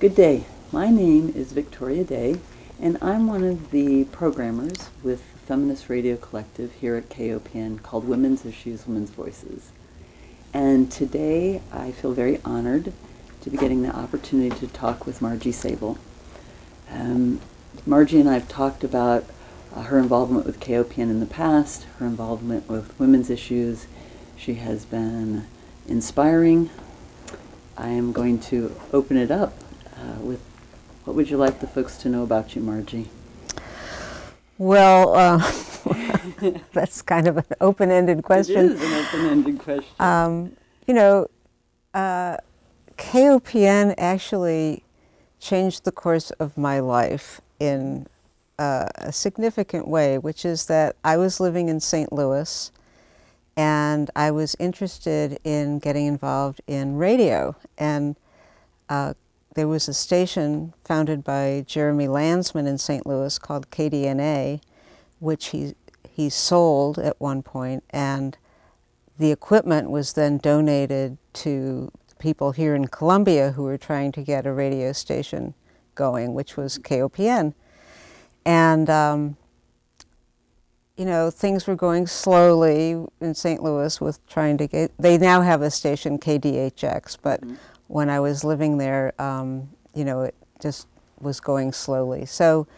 Good day. My name is Victoria Day, and I'm one of the programmers with the Feminist Radio Collective here at KOPN called Women's Issues, Women's Voices. And today I feel very honored to be getting the opportunity to talk with Margie Sable. Um, Margie and I have talked about uh, her involvement with KOPN in the past, her involvement with women's issues. She has been inspiring. I am going to open it up uh, with what would you like the folks to know about you, Margie? Well, uh, that's kind of an open-ended question. It is an open-ended question. Um, you know, uh, KOPN actually changed the course of my life in uh, a significant way, which is that I was living in St. Louis and I was interested in getting involved in radio. And uh, there was a station founded by Jeremy Lansman in St. Louis called KDNA, which he, he sold at one point, and the equipment was then donated to people here in Columbia who were trying to get a radio station going, which was KOPN. And, um, you know, things were going slowly in St. Louis with trying to get, they now have a station, KDHX, but mm -hmm when I was living there, um, you know, it just was going slowly. So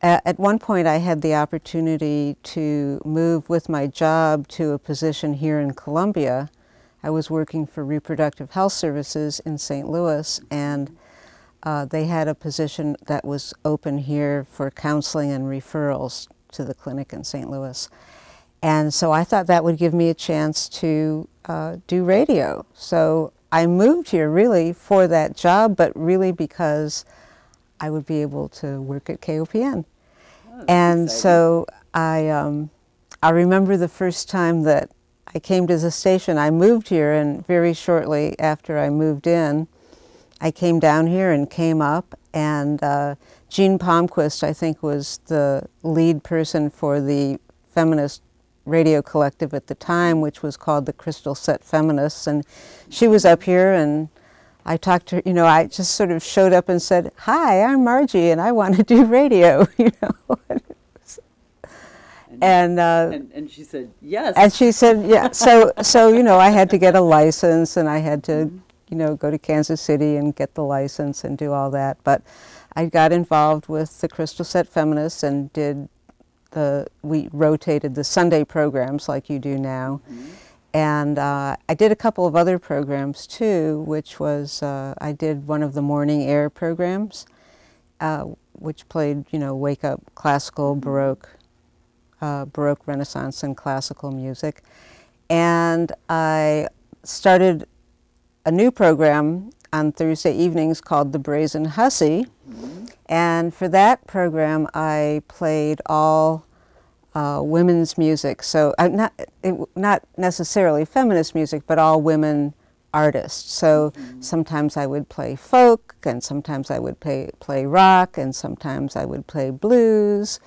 at one point I had the opportunity to move with my job to a position here in Columbia. I was working for Reproductive Health Services in St. Louis and uh, they had a position that was open here for counseling and referrals to the clinic in St. Louis. And so I thought that would give me a chance to uh, do radio. So I moved here really for that job, but really because I would be able to work at KOPN. Oh, and exciting. so I, um, I remember the first time that I came to the station. I moved here, and very shortly after I moved in, I came down here and came up, and uh, Jean Palmquist, I think, was the lead person for the feminist radio collective at the time, which was called the Crystal Set Feminists. And she was up here and I talked to her, you know, I just sort of showed up and said, hi, I'm Margie and I want to do radio, you know. and, uh, and, and she said, yes. And she said, yeah. So, so, you know, I had to get a license and I had to, mm-hmm. you know, go to Kansas City and get the license and do all that. But I got involved with the Crystal Set Feminists and did the we rotated the Sunday programs like you do now. Mm -hmm. And uh, I did a couple of other programs too, which was uh, I did one of the morning air programs, uh, which played you know wake up classical, mm -hmm. baroque, uh, baroque, Renaissance, and classical music. And I started a new program on Thursday evenings called the Brazen Hussy. And for that program, I played all uh, women's music. So uh, not, it, not necessarily feminist music, but all women artists. So mm -hmm. sometimes I would play folk, and sometimes I would play, play rock, and sometimes I would play blues.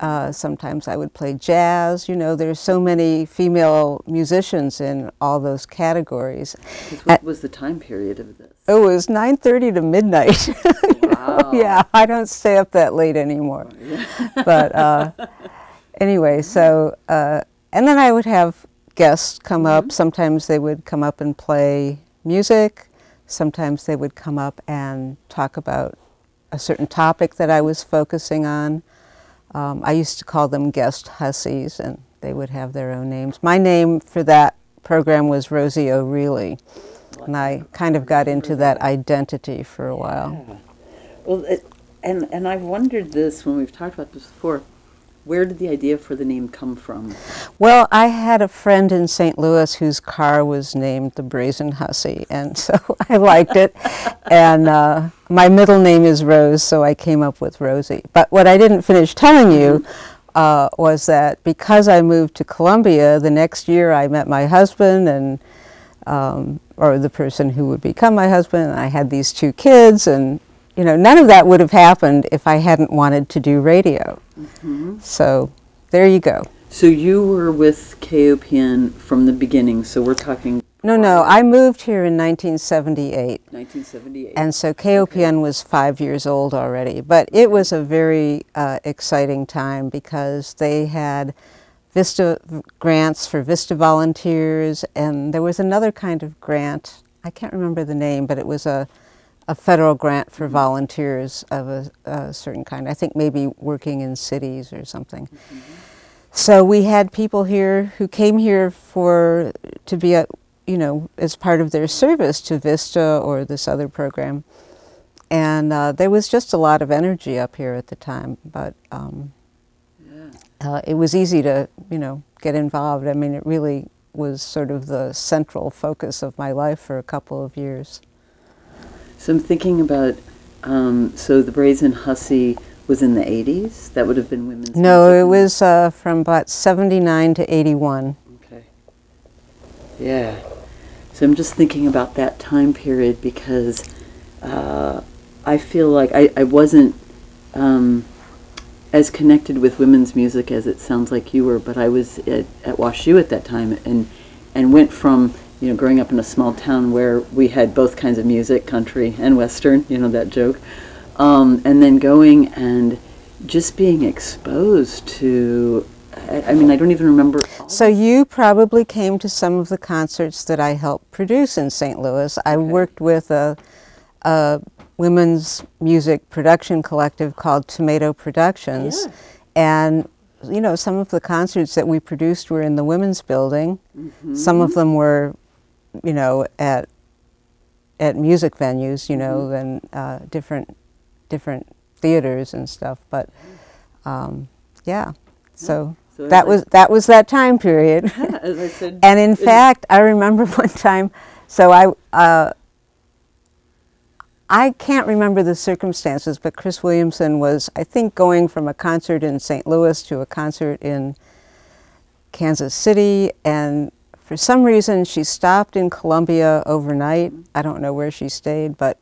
Uh, sometimes I would play jazz. You know, there's so many female musicians in all those categories. What was the time period of this? It was 9.30 to midnight. Wow. yeah, I don't stay up that late anymore. Oh, yeah. but uh, anyway, so, uh, and then I would have guests come mm -hmm. up. Mm-hmm. Sometimes they would come up and play music. Sometimes they would come up and talk about a certain topic that I was focusing on. Um, I used to call them guest hussies, and they would have their own names. My name for that program was Rosie O'Reilly, and I kind of got into that identity for a while. Yeah. Well, it, and and I've wondered this when we've talked about this before. Where did the idea for the name come from? Well, I had a friend in St. Louis whose car was named the Brazen Hussy, and so I liked it. and uh, my middle name is Rose, so I came up with Rosie. But what I didn't finish telling you uh, was that because I moved to Columbia, the next year I met my husband and um, or the person who would become my husband, and I had these two kids, and you know, none of that would have happened if I hadn't wanted to do radio. Mm -hmm. So there you go. So you were with KOPN from the beginning. So we're talking No, no, I moved here in 1978. 1978. And so KOPN was five years old already. But it was a very uh, exciting time because they had Vista grants for Vista volunteers, and there was another kind of grant. I can't remember the name, but it was a, a federal grant for volunteers of a, a certain kind. I think maybe working in cities or something. So we had people here who came here for to be a, you know, as part of their service to Vista or this other program. And uh, there was just a lot of energy up here at the time, but um, yeah. uh, it was easy to, you know, get involved. I mean, it really was sort of the central focus of my life for a couple of years. So I'm thinking about, um, so the Brazen Hussy was in the 80s? That would have been women's No, music it was uh, from about 79 to 81. Okay. Yeah. So I'm just thinking about that time period because uh, I feel like I, I wasn't um, as connected with women's music as it sounds like you were, but I was at, at WashU at that time and and went from you know growing up in a small town where we had both kinds of music, country and western, you know that joke, um, and then going and just being exposed to. I, I mean, I don't even remember. So you probably came to some of the concerts that I helped produce in St. Louis. I Okay. worked with a, a women's music production collective called Tomato Productions, Yeah. and you know some of the concerts that we produced were in the women's building. Some Mm-hmm. of them were, you know, at at music venues, you know, and uh, different different theaters and stuff. But um, yeah, so. So That was that was that time period. Yeah, as I said. and in fact, I remember one time. So I uh, I can't remember the circumstances, but Cris Williamson was, I think, going from a concert in St. Louis to a concert in Kansas City, and for some reason she stopped in Columbia overnight. I don't know where she stayed, but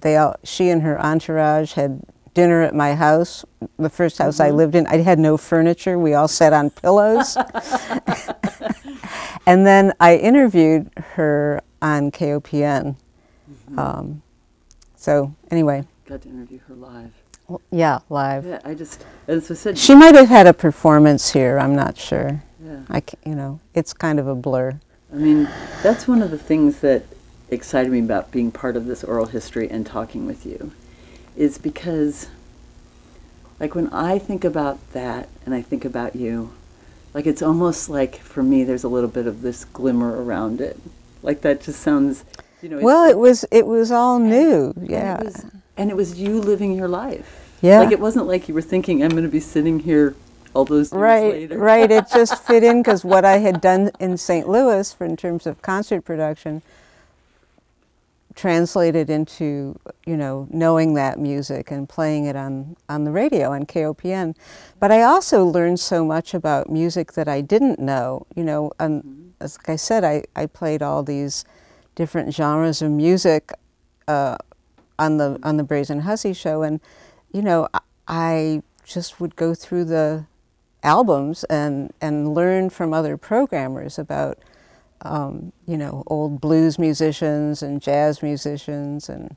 they all, she and her entourage had dinner at my house, the first house I lived in. I had no furniture. We all sat on pillows. and then I interviewed her on KOPN. Um, so anyway, got to interview her live. well, yeah, live. Yeah, I just, as I said, She might have had a performance here. I'm not sure. yeah. I, ca- you know, it's kind of a blur. I mean, that's one of the things that excited me about being part of this oral history and talking with you, is because, like, when I think about that and I think about you, like, it's almost like for me, there's a little bit of this glimmer around it. Like, that just sounds, you know. Well, it was it was all new. and Yeah. it was, and it was you living your life. Yeah. Like, it wasn't like you were thinking, I'm going to be sitting here all those Right, later. right. It just fit in because what I had done in St. Louis for in terms of concert production translated into you know knowing that music and playing it on on the radio on KOPN. But I also learned so much about music that I didn't know. You know, um, as like I said, I I played all these different genres of music uh, on the on the Brazen Hussy show, and you know I, I just would go through the albums and and learn from other programmers about um, you know old blues musicians and jazz musicians and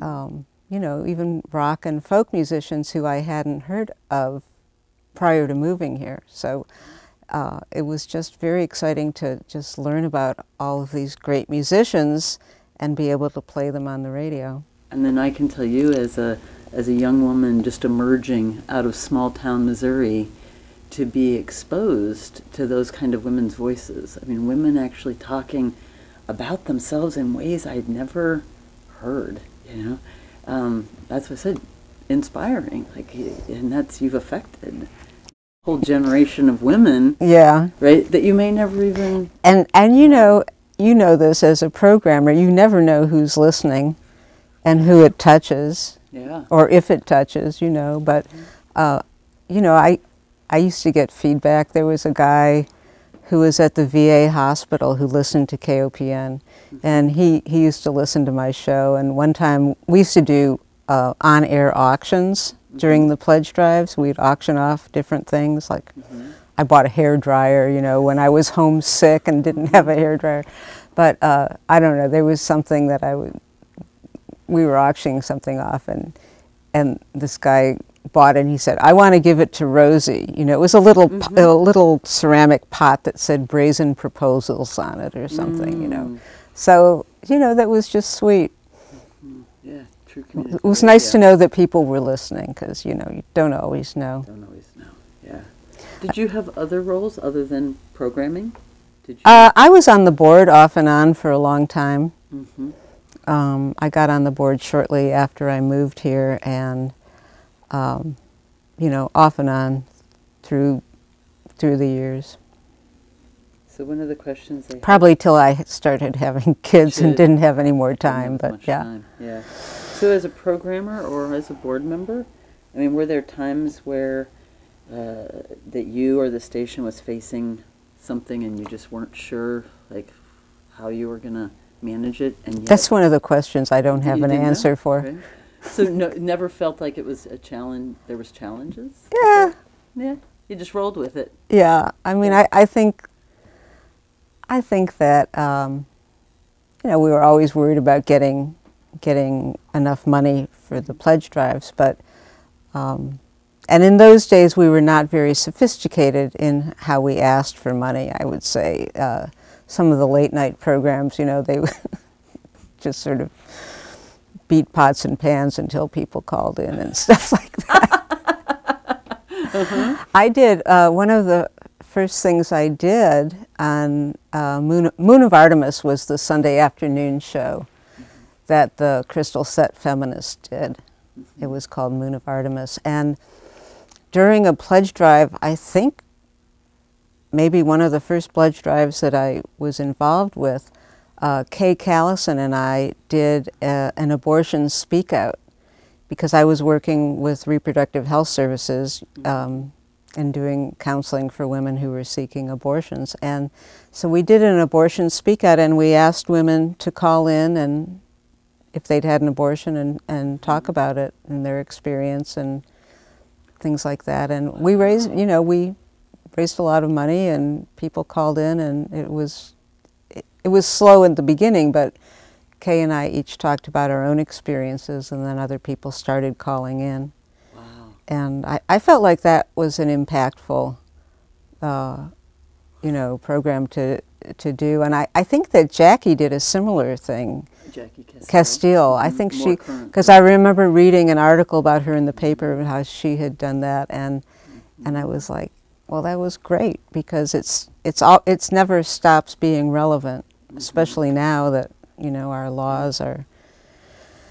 um, you know even rock and folk musicians who I hadn't heard of prior to moving here. So uh, it was just very exciting to just learn about all of these great musicians and be able to play them on the radio. And then I can tell you, as a as a young woman just emerging out of small town Missouri, to be exposed to those kind of women's voices. I mean, women actually talking about themselves in ways I'd never heard. You know, um, that's what I said, inspiring. Like, and that's you've affected a whole generation of women, Yeah. right? That you may never even. And and you know you know this as a programmer, you never know who's listening and who it touches Yeah. or if it touches, you know, but uh, you know, I I used to get feedback. There was a guy who was at the VA hospital who listened to KOPN and he, he used to listen to my show and one time we used to do uh, on-air auctions during the pledge drives. We'd auction off different things like I bought a hair dryer, you know, when I was homesick and didn't have a hair dryer. But uh, I don't know. There was something that I would. We were auctioning something off, and and this guy bought and He said, "I want to give it to Rosie." You know, it was a little Mm-hmm. a little ceramic pot that said "Brazen Proposals" on it or something. You Mm. know, so you know that was just sweet. Yeah, true community. It was nice to know that people were listening because you know you don't always know. Don't always know. Yeah. Did you have other roles other than programming? Did you? Uh, I was on the board off and on for a long time. hmm Um, I got on the board shortly after I moved here, and um, you know, off and on through through the years. So one of the questions Probably till I started having kids and didn't have any more time. But yeah, time, Yeah. So as a programmer or as a board member, I mean, were there times where uh, that you or the station was facing something and you just weren't sure, like, how you were going to manage it? And yet that's one of the questions I don't have an know? answer for. Okay. So no, it never felt like it was a challenge. There was challenges. Yeah, Yeah. You just rolled with it. yeah. I mean, I, I think I think that um, you know we were always worried about getting getting enough money for the pledge drives, but um, and in those days we were not very sophisticated in how we asked for money. I would say uh, some of the late night programs, you know, they would just sort of beat pots and pans until people called in and stuff like that. I did uh, one of the first things I did on uh, Moon, Moon of Artemis was the Sunday afternoon show that the Crystal Set Feminist did. It was called Moon of Artemis, and during a pledge drive, I think maybe one of the first pledge drives that I was involved with, uh, Kay Callison and I did a, an abortion speak out because I was working with reproductive health services um, and doing counseling for women who were seeking abortions. And so we did an abortion speak out and we asked women to call in and if they'd had an abortion and, and talk about it and their experience and things like that. And we raised, you know, we raised a lot of money and people called in and it was, it, was slow in the beginning, but Kay and I each talked about our own experiences and then other people started calling in. Wow. And I, I felt like that was an impactful, uh, you know, program to, to do. And I, I think that Jackie did a similar thing. Jackie Castile. Castile. I Mhm. think More she, because. I remember reading an article about her in the paper of how she had done that, and and I was like, well, that was great because it's it's all it's never stops being relevant, Mm-hmm. Especially now that you know our laws are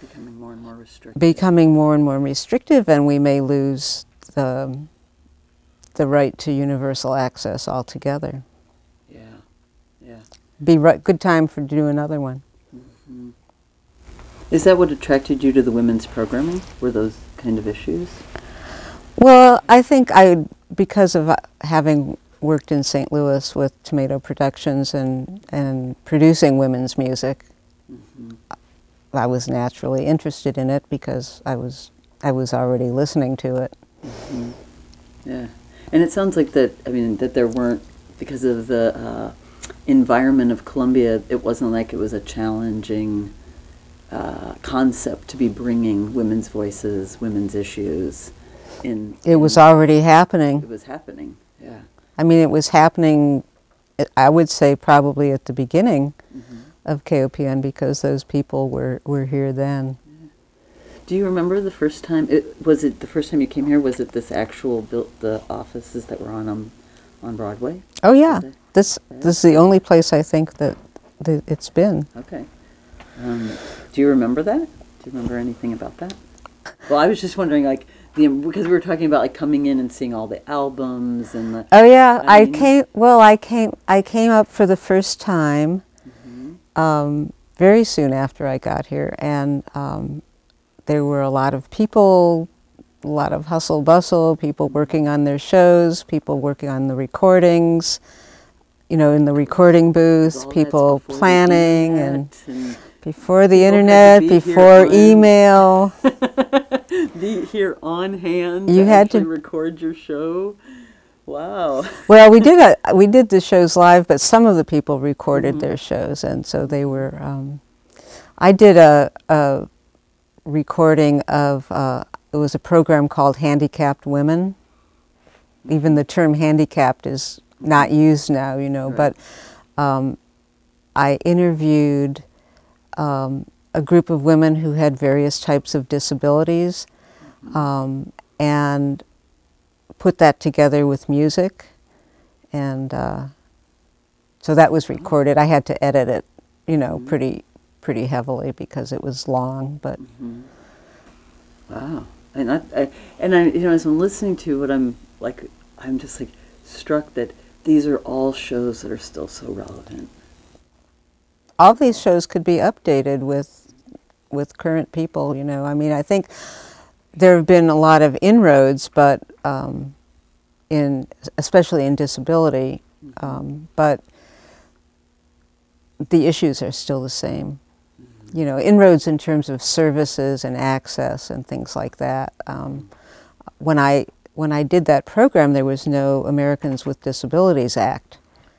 becoming more and more restricted. becoming more and more restrictive, and we may lose the the right to universal access altogether. yeah. Yeah. Be right, good time for to do another one. Is that what attracted you to the women's programming? Were those kind of issues? Well, I think I, because of uh, having worked in St. Louis with Tomato Productions and, and producing women's music, I was naturally interested in it because I was I was already listening to it. Yeah. And it sounds like that, I mean, that there weren't, because of the uh, environment of Columbia, it wasn't like it was a challenging uh, concept to be bringing women's voices, women's issues in. It was already happening. It was happening, yeah. I mean, it was happening. I would say probably at the beginning Mm-hmm. of KOPN because those people were, were here then. Do you remember the first time, it, was it the first time you came here, was it this actual, built the offices that were on, um, on Broadway? Oh yeah, this this is the only place I think that, that it's been. Okay. Um, do you remember that? Do you remember anything about that? Well, I was just wondering, like, the because we were talking about like coming in and seeing all the albums and the. Oh yeah, I I, mean- came. Well, I came. I came up for the first time um, very soon after I got here, and um, there were a lot of people, a lot of hustle bustle, people working on their shows, people working on the recordings. You know, in the recording booth, people planning, and and before the internet, be before email. be here on hand. You to had to- record your show. Wow. Well, we did a, we did the shows live, but some of the people recorded their shows, and so they were. Um, I did a, a recording of uh, it was a program called Handicapped Women. Even the term handicapped is not used now, you know, Right. but um, I interviewed um, a group of women who had various types of disabilities um, and put that together with music. And uh, so that was recorded. I had to edit it, you know, pretty pretty heavily because it was long, but Wow. And I, I and I you know as I'm listening to what I'm like I'm just like struck that these are all shows that are still so relevant. all these shows could be updated with with current people. You know, I mean, I think there have been a lot of inroads, but um, in especially in disability, um, but the issues are still the same. You know, inroads in terms of services and access and things like that. Um, when I when I did that program, there was no Americans with Disabilities Act.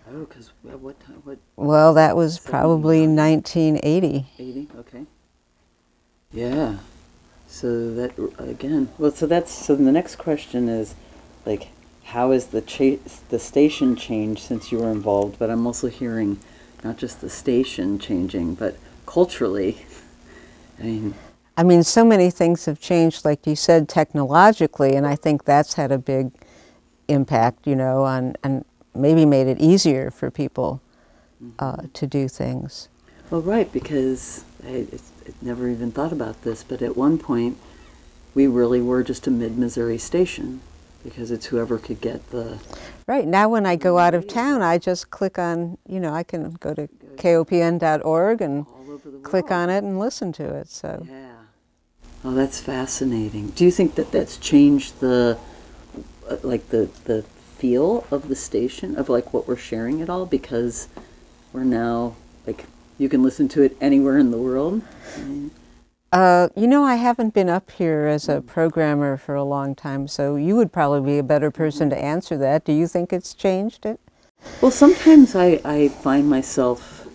Oh, because what? What Well, that was probably 1980. 80? Okay. Yeah. So that again. Well, so that's so. The next question is, like, how has the cha- the station changed since you were involved? But I'm also hearing, not just the station changing, but culturally. I mean, I mean, so many things have changed, like you said, technologically, and I think that's had a big impact, you know, on and maybe made it easier for people uh, to do things. Well, right, because I, it's, never even thought about this, but at one point, we really were just a mid-Missouri station because it's whoever could get the. Right now, when I go out of town, I just click on, you know, I can go to kopn.org and all over the click on it and listen to it. So, Yeah. Oh, that's fascinating. Do you think that that's changed the, uh, like the the feel of the station of like what we're sharing at all because we're now like you can listen to it anywhere in the world. Uh, you know, I haven't been up here as a programmer for a long time, so you would probably be a better person to answer that. Do you think it's changed it? Well, sometimes I, I find myself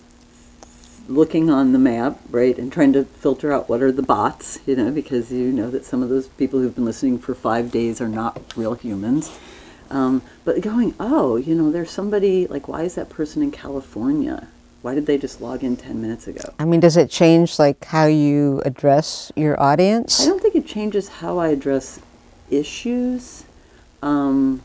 looking on the map, right, and trying to filter out what are the bots, you know, because you know that some of those people who've been listening for five days are not real humans. Um, but going, oh, you know, there's somebody, like, why is that person in California? Why did they just log in 10 minutes ago? I mean, does it change like how you address your audience? I don't think it changes how I address issues. Um,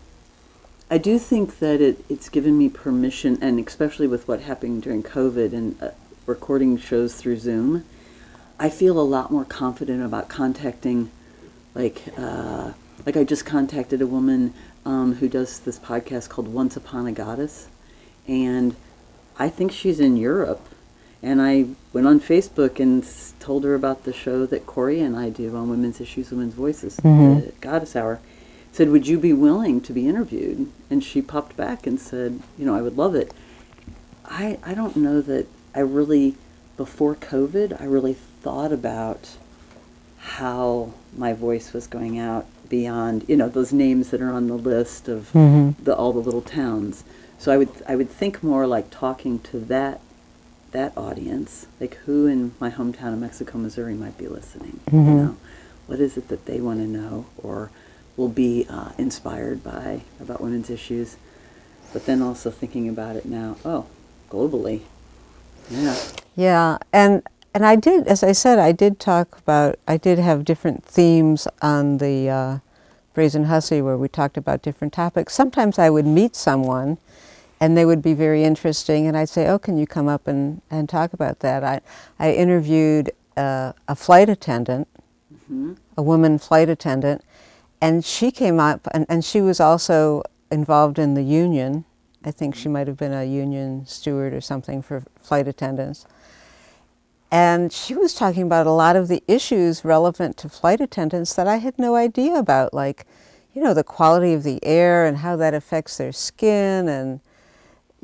I do think that it, it's given me permission, and especially with what happened during COVID and uh, recording shows through Zoom, I feel a lot more confident about contacting, like, uh, like I just contacted a woman um, who does this podcast called Once Upon a Goddess, and I think she's in Europe. And I went on Facebook and told her about the show that Corey and I do on Women's Issues, Women's Voices, mm-hmm. the Goddess Hour. Said, Would you be willing to be interviewed? And she popped back and said, You know, I would love it. I, I don't know that I really, before COVID, I really thought about how my voice was going out beyond, you know, those names that are on the list of mm-hmm. the, all the little towns. So I would, I would think more like talking to that that audience, like who in my hometown of Mexico, Missouri might be listening. You know, what is it that they want to know or will be uh, inspired by about women's issues? But then also thinking about it now, oh, globally, yeah, Yeah, and and I did, as I said, I did talk about, I did have different themes on the uh, Brazen Hussy where we talked about different topics. Sometimes I would meet someone and they would be very interesting and I'd say, oh, can you come up and, and talk about that? I, I interviewed uh, a flight attendant, a woman flight attendant, and she came up and, and she was also involved in the union. I think she might have been a union steward or something for flight attendants. And she was talking about a lot of the issues relevant to flight attendants that I had no idea about, like, you know, the quality of the air and how that affects their skin and,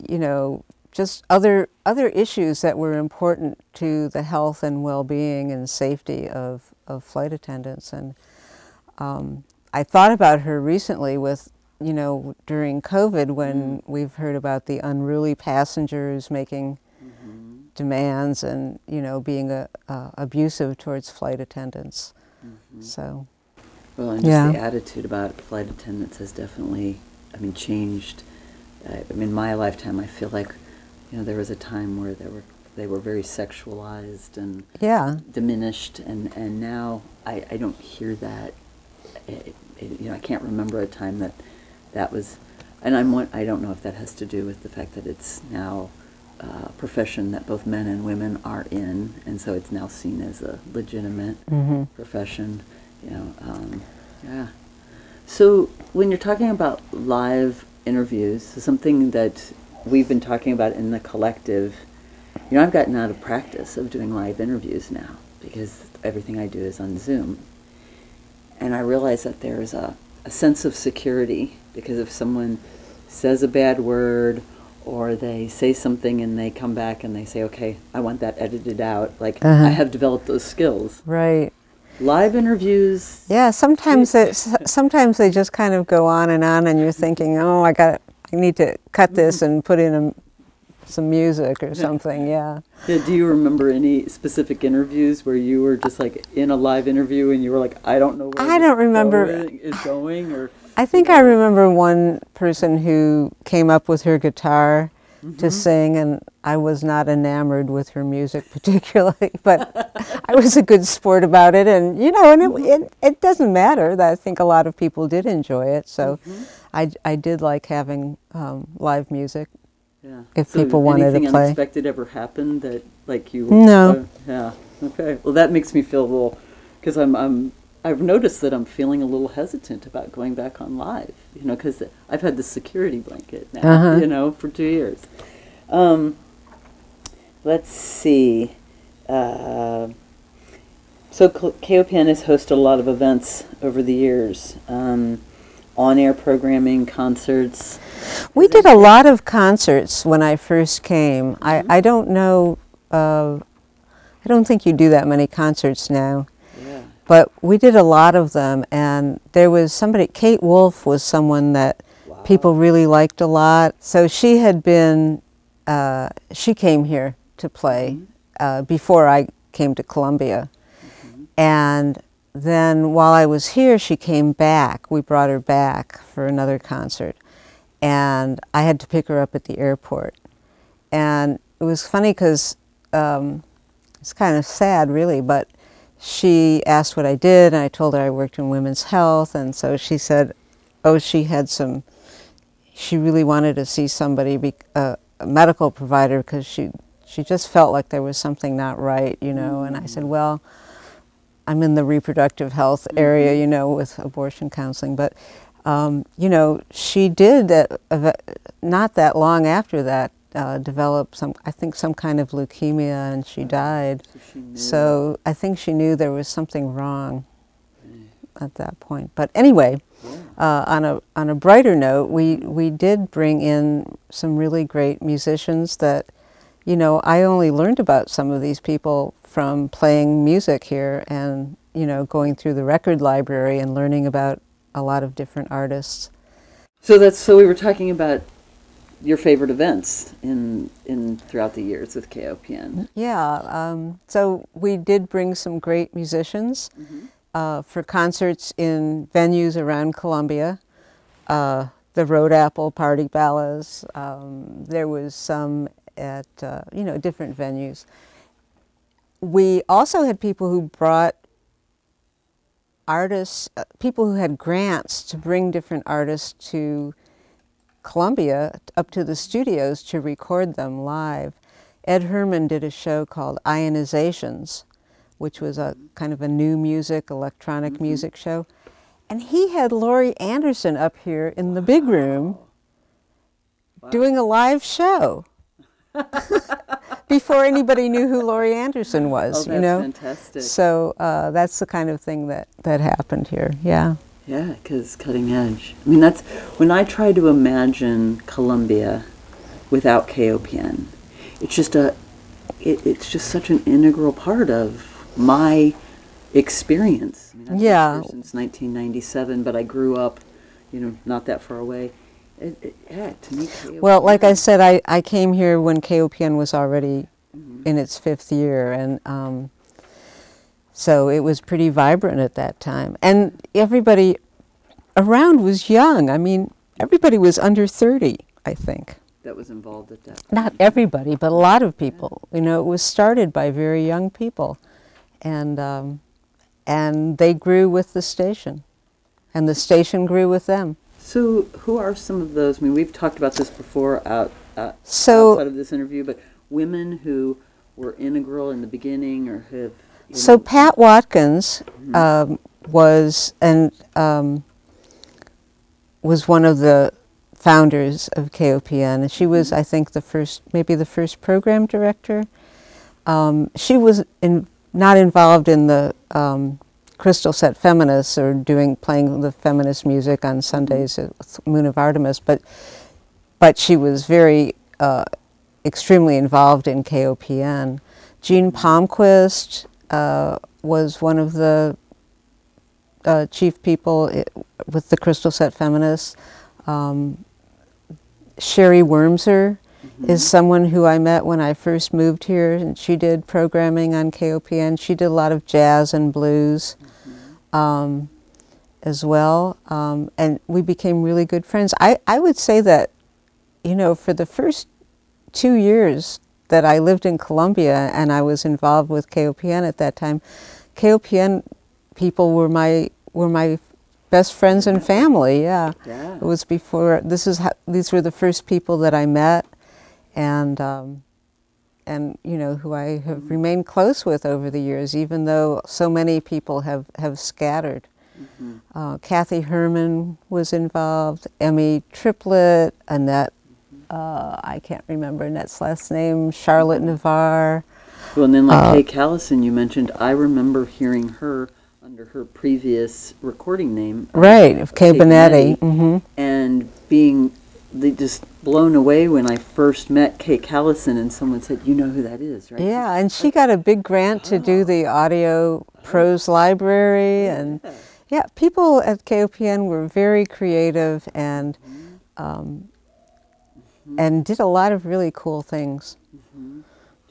you know, just other other issues that were important to the health and well-being and safety of, of flight attendants. And um, I thought about her recently with you know, during COVID when mm. we've heard about the unruly passengers making mm-hmm. demands and, you know, being a, uh, abusive towards flight attendants. Mm-hmm. So, well, and just yeah. the attitude about flight attendants has definitely, I mean, changed. I mean, my lifetime, I feel like, you know, there was a time where there were they were very sexualized and yeah. diminished, and, and now I, I don't hear that. It, it, you know, I can't remember a time that that was, and I'm one, I don't know if that has to do with the fact that it's now uh, a profession that both men and women are in, and so it's now seen as a legitimate mm-hmm. profession. You know, um, yeah. So when you're talking about live interviews, something that we've been talking about in the collective you know, I've gotten out of practice of doing live interviews now because everything I do is on Zoom. And I realize that there's a, a sense of security because if someone says a bad word or they say something and they come back and they say, okay, I want that edited out, like uh-huh. I have developed those skills. Right. Live interviews. Yeah, sometimes it, sometimes they just kind of go on and on, and you're thinking, oh, I got, I need to cut this mm-hmm. and put in a some music or something. Yeah. Yeah. Do you remember any specific interviews where you were just like in a live interview and you were like, I don't know where I don't remember going, is going or. I think I remember one person who came up with her guitar mm-hmm. to sing, and I was not enamored with her music particularly, but I was a good sport about it, and you know, and it, mm-hmm. it, it doesn't matter. That I think a lot of people did enjoy it, so mm-hmm. I, I did like having um, live music. Yeah. If so people wanted to play. Anything unexpected ever happened that like you? No. Uh, yeah. Okay. Well, that makes me feel a little because I'm I'm I've noticed that I'm feeling a little hesitant about going back on live. You know, because I've had the security blanket now. Uh-huh. You know, for two years. Um, let's see. Uh, so KOPN has hosted a lot of events over the years. Um, on-air programming, concerts. We did a lot of concerts when I first came. Mm-hmm. I, I don't know, uh, I don't think you do that many concerts now. But we did a lot of them, and there was somebody, Kate Wolf was someone that wow. people really liked a lot. So she had been, uh, she came here to play mm-hmm. uh, before I came to Columbia. Mm-hmm. And then while I was here, she came back. We brought her back for another concert. And I had to pick her up at the airport. And it was funny because um, it's kind of sad, really, but she asked what I did, and I told her I worked in women's health. And so she said, oh, she had some, she really wanted to see somebody, be, uh, a medical provider, because she, she just felt like there was something not right, you know. Mm -hmm. And I said, well, I'm in the reproductive health area, mm-hmm. you know, with abortion counseling. But, um, you know, she did, uh, not that long after that, uh, develop some, I think, some kind of leukemia, and she died. So, she so I think she knew there was something wrong at that point. But anyway, yeah. uh, on a on a brighter note, we we did bring in some really great musicians that, you know, I only learned about some of these people from playing music here and you know going through the record library and learning about a lot of different artists. So that's so we were talking about your favorite events in in throughout the years with KOPN. Yeah, um, so we did bring some great musicians mm-hmm. uh, for concerts in venues around Columbia. Uh, the Road Apple Party Ballas. Um, there was some at uh, you know different venues we also had people who brought artists, uh, people who had grants to bring different artists to Columbia, up to the studios to record them live. Ed Herman did a show called Ionizations, which was a kind of a new music, electronic mm-hmm. music show. And he had Laurie Anderson up here in the big room wow. doing a live show. before anybody knew who Laurie Anderson was. Oh, you know, fantastic. So uh, that's the kind of thing that that happened here. Yeah. Yeah, because cutting edge. I mean, that's when I try to imagine Columbia without KOPN. It's just a, it, it's just such an integral part of my experience. I mean, yeah. since 1997, but I grew up you know, not that far away. It, it, yeah, to me, KOPN Well, like I said, I, I came here when KOPN was already Mhm. in its fifth year, and um, so it was pretty vibrant at that time. And everybody around was young. I mean, everybody was under 30, I think. that was involved at that. time. Not everybody, but a lot of people. You know, it was started by very young people, and um, and they grew with the station, and the station grew with them. So, who are some of those? I mean, we've talked about this before out, uh, So- outside of this interview, but women who were integral in the beginning or have. So Pat Watkins um, was and um, was one of the founders of KOPN. And she was, I think, the first, maybe the first program director. Um, she was in, not involved in the um, Crystal Set Feminists or doing playing the feminist music on Sundays at Moon of Artemis, but but she was very uh, extremely involved in KOPN. Jean Palmquist uh, was one of the uh, chief people with the Crystal Set Feminists. Um, Sherry Wormser is someone who I met when I first moved here, and she did programming on KOPN. She did a lot of jazz and blues um, as well, um, and we became really good friends. I, I would say that, you know, for the first two years that I lived in Columbia and I was involved with KOPN at that time, KOPN people were my were my best friends and family. Yeah, Yeah. it was before. This is how, these were the first people that I met, and um, and you know who I have remained close with over the years, even though so many people have have scattered. Mhm. Uh, Kathy Herman was involved, Emmy Triplett, Annette, uh, I can't remember Annette's last name, Charlotte Navarre. Well, and then like Uh, Kay Callison, you mentioned, I remember hearing her under her previous recording name. Right, of Kay Kay Bonetti. Bonetti. hmm And being the, just blown away when I first met Kay Callison and someone said, you know who that is, right? Yeah, and she got a big grant to do the audio prose library. And Yeah. yeah, people at KOPN were very creative and, um, and did a lot of really cool things.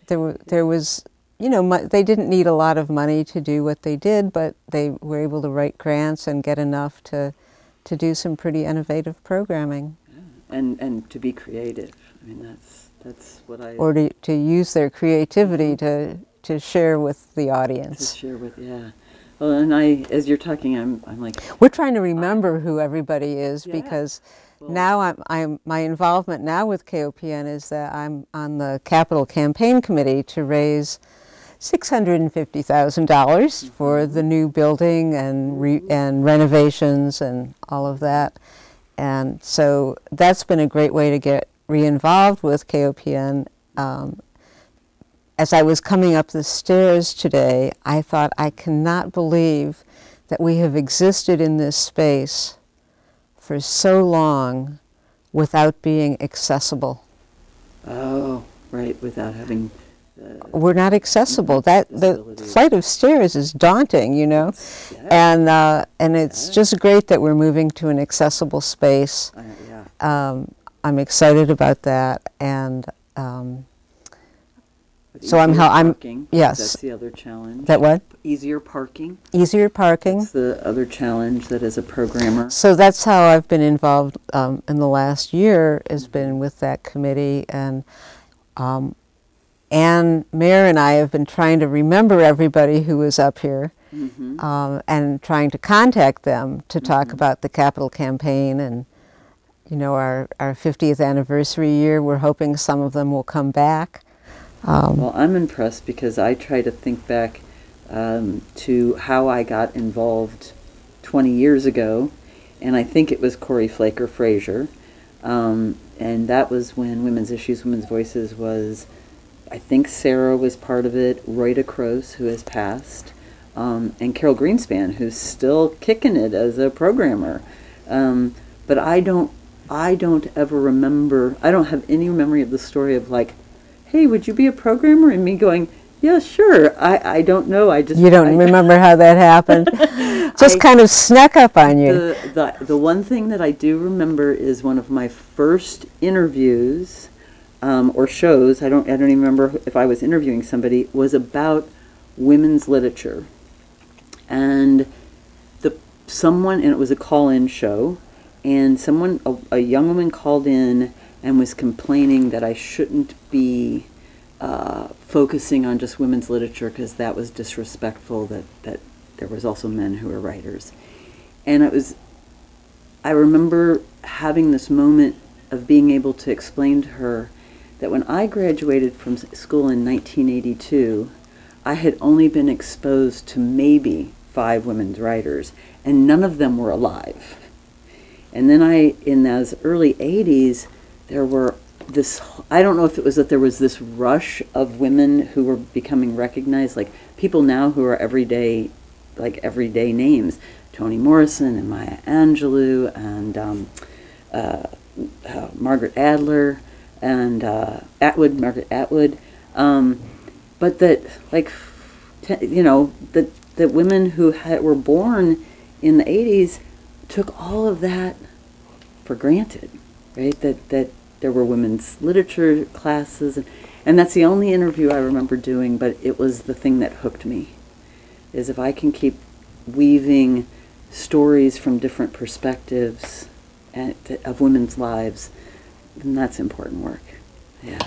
There, were, there was, you know, they didn't need a lot of money to do what they did, but they were able to write grants and get enough to, to do some pretty innovative programming And, and to be creative. I mean, that's, that's what I or to, to use their creativity mm-hmm. to, to share with the to audience. share with, yeah. Well, and I, as you're talking, I'm, I'm like, We're trying to remember who everybody is Yeah. because Now I'm, I'm my involvement now with KOPN is that I'm on the capital campaign committee to raise six hundred and fifty thousand dollars for Mm-hmm. the new building and re, and renovations and all of that, and so that's been a great way to get re-involved with KOPN. Um, as I was coming up the stairs today, I thought, I cannot believe that we have existed in this space for so long without being accessible. oh, right, without having, uh, We're not accessible. That the flight of stairs is daunting, you know, yeah, and uh, and it's Yeah. just great that we're moving to an accessible space. I- yeah. Um, I'm excited about that, and um, So I'm hel- I'm- parking, yes. That's the other challenge. that what Easier parking. easier parking. That's the other challenge that as a programmer. So that's how I've been involved um, in the last year. Has been with that committee, and um, Ann Mayer and I have been trying to remember everybody who was up here, hmm um, and trying to contact them to talk about the capital campaign and you know our our 50th anniversary year. We're hoping some of them will come back. Um, Well, I'm impressed because I try to think back um, to how I got involved 20 years ago, and I think it was Corey Flaker Frazier, um, and that was when Women's Issues, Women's Voices was. I think Sarah was part of it, Royda Croce, who has passed, um, and Carol Greenspan, who's still kicking it as a programmer. Um, but I don't, I don't ever remember. I don't have any memory of the story of like, "Hey, would you be a programmer?" and me going, "Yeah, sure." I, I don't know. I just you don't I, remember how that happened? just I- kind of snuck up on you. The, the, the one thing that I do remember is one of my first interviews um, or shows. I don't I don't even remember if I was interviewing somebody. Was about women's literature, and the someone and it was a call-in show, and someone a, a young woman called in and was complaining that I shouldn't be uh, focusing on just women's literature because that was disrespectful. That that there was also men who were writers, and it was. I remember having this moment of being able to explain to her that when I graduated from school in 1982, I had only been exposed to maybe five women's writers, and none of them were alive. And then I, in those early 80s, there were this, I don't know if it was that there was this rush of women who were becoming recognized, like people now who are everyday, like everyday names, Toni Morrison and Maya Angelou and um, uh, uh, Margaret Adler and uh, Atwood, Margaret Atwood. Um, but that, like, you know, that, that women who had, were born in the 80s took all of that for granted, right? That that there were women's literature classes, and, and that's the only interview I remember doing. But it was the thing that hooked me. Is if I can keep weaving stories from different perspectives and, of women's lives, then that's important work. Yeah.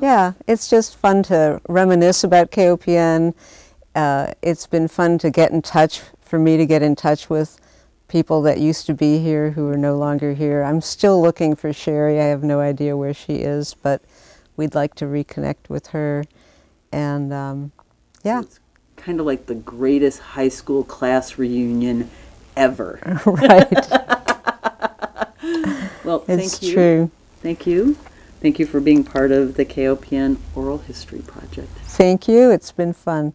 Yeah, it's just fun to reminisce about KOPN. Uh, it's been fun to get in touch, for me to get in touch with people that used to be here who are no longer here. I'm still looking for Sherry. I have no idea where she is, but we'd like to reconnect with her. And um, yeah, It's kind of like the greatest high school class reunion ever. right. Well, it's thank you. true. Thank you. Thank you for being part of the KOPN Oral History Project. Thank you. It's been fun.